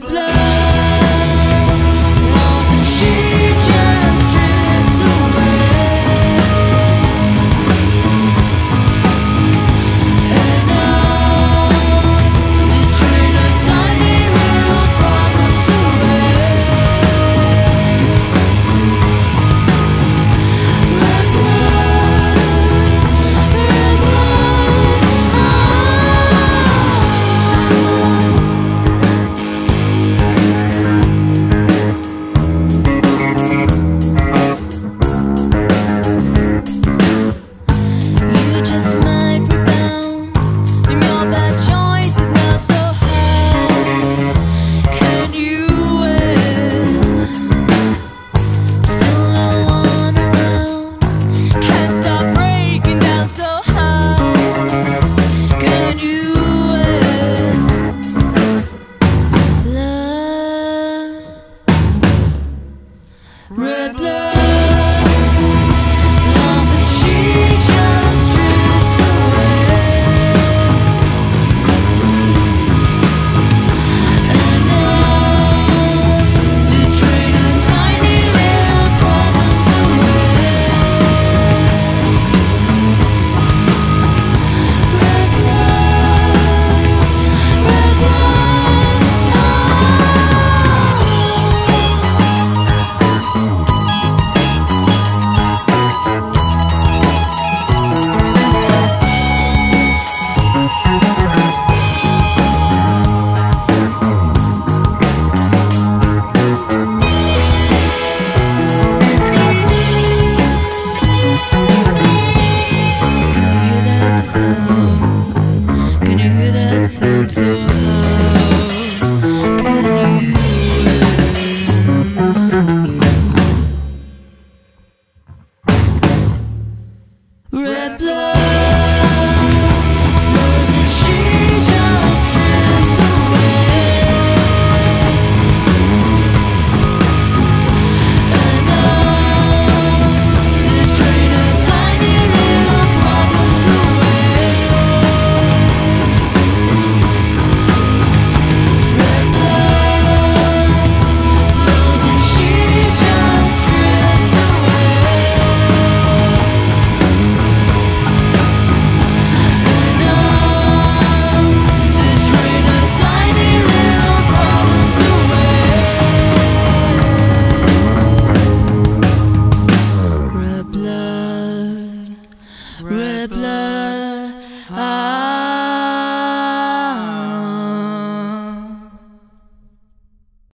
blood. food Ah.